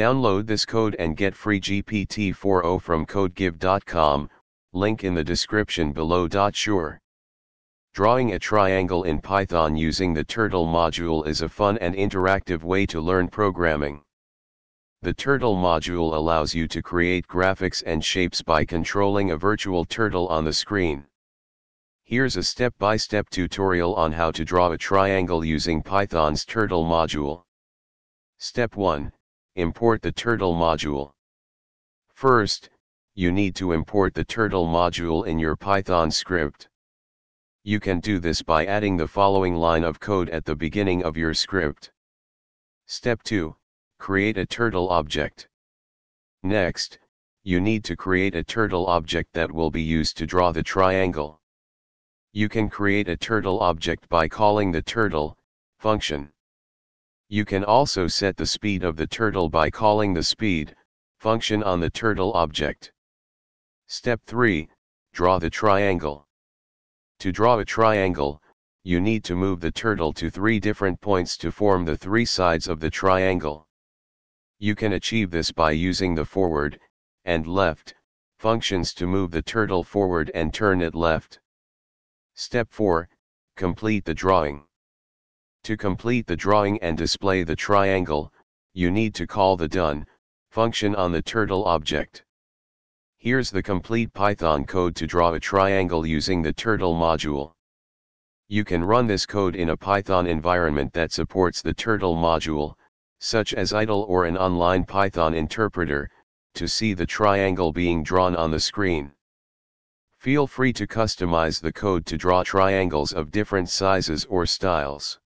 Download this code and get free GPT-4o from codegive.com, link in the description below. Sure. Drawing a triangle in Python using the Turtle module is a fun and interactive way to learn programming. The Turtle module allows you to create graphics and shapes by controlling a virtual turtle on the screen. Here's a step-by-step -step tutorial on how to draw a triangle using Python's Turtle module. Step 1 Import the Turtle module. First, you need to import the Turtle module in your Python script. You can do this by adding the following line of code at the beginning of your script. Step 2 Create a turtle object. Next, you need to create a turtle object that will be used to draw the triangle. You can create a turtle object by calling the turtle function. You can also set the speed of the turtle by calling the speed function on the turtle object. Step 3, draw the triangle. To draw a triangle, you need to move the turtle to three different points to form the three sides of the triangle. You can achieve this by using the forward and left functions to move the turtle forward and turn it left. Step 4, complete the drawing. To complete the drawing and display the triangle, you need to call the done function on the turtle object. Here's the complete Python code to draw a triangle using the turtle module. You can run this code in a Python environment that supports the turtle module, such as idle or an online Python interpreter, to see the triangle being drawn on the screen. Feel free to customize the code to draw triangles of different sizes or styles.